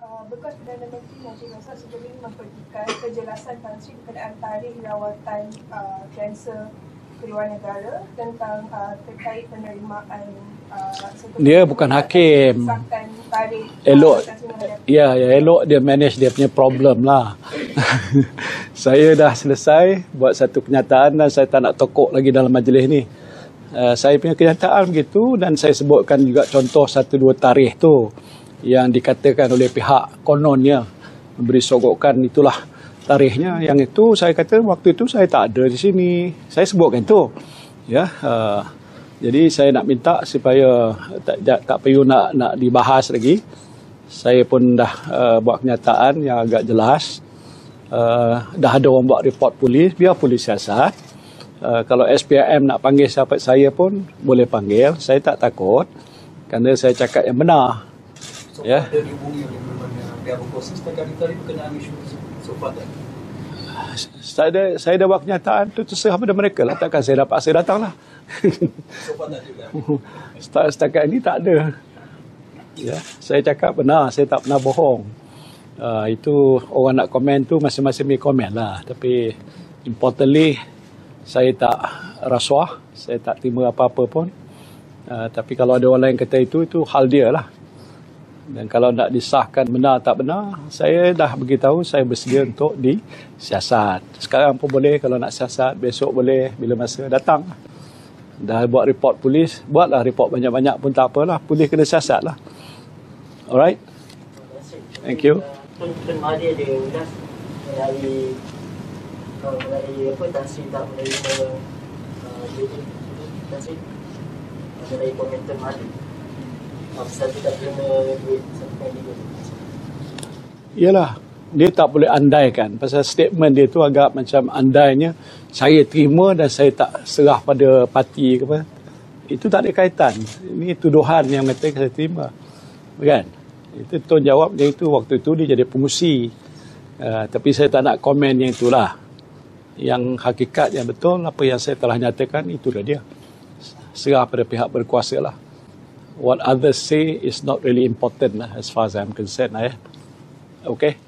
Uh, bekas Perdana Menteri Najib Razak sebelum ini memperhatikan kejelasan Tan Sri berkenaan tarikh rawatan uh, kanser keluar negara tentang uh, terkait penerimaan uh, dia bukan hakim. tarikh. Elok. Ya ya elok dia manage dia punya problem lah. Saya dah selesai buat satu kenyataan dan saya tak nak tokok lagi dalam majlis ni. Uh, saya punya kenyataan begitu dan saya sebutkan juga contoh satu dua tarikh tu yang dikatakan oleh pihak kononnya memberi sogokan itulah tarikhnya yang itu saya kata waktu itu saya tak ada di sini. Saya sebutkan itu ya. Uh, jadi saya nak minta supaya tak tak perlu nak nak dibahas lagi. Saya pun dah uh, buat kenyataan yang agak jelas. Uh, dah ada orang buat report polis biar polis siasat uh, kalau SPM nak panggil sahabat saya pun boleh panggil. Saya tak takut. Kerana saya cakap yang benar So ya. ada dihubungi oleh mana pihak berkuasa setakat hari tadi berkenaan isu so far tadi? Saya, saya dah buat kenyataan tu terserah pada mereka lah. Takkan saya dapat saya datang lah. so far tak juga? Setakat, setakat ini tak ada. Ya, saya cakap benar, saya tak pernah bohong. Uh, itu orang nak komen tu masing-masing punya komen lah. Tapi importantly, saya tak rasuah, saya tak terima apa-apa pun. Uh, tapi kalau ada orang lain kata itu, itu hal dia lah. Dan kalau nak disahkan benar tak benar, saya dah beritahu saya bersedia untuk disiasat. Sekarang pun boleh kalau nak siasat, besok boleh bila masa datang. Dah buat report polis, buatlah report banyak-banyak pun tak apalah. Polis kena siasat lah. Alright? Thank you. Dari uh, mengenai apa Tan tak menerima Tan Sri mengenai komentar Mahathir. Yalah, dia tak boleh andaikan. Pasal statement dia tu agak macam andainya saya terima dan saya tak serah pada parti ke apa. Itu tak ada kaitan. Ini tuduhan yang kata saya terima. Kan? Itu tuan jawab dia itu waktu itu dia jadi pengusi. Uh, tapi saya tak nak komen yang itulah. Yang hakikat yang betul apa yang saya telah nyatakan itulah dia. Serah pada pihak berkuasa lah what others say is not really important lah, as far as I'm concerned. Eh? Okay?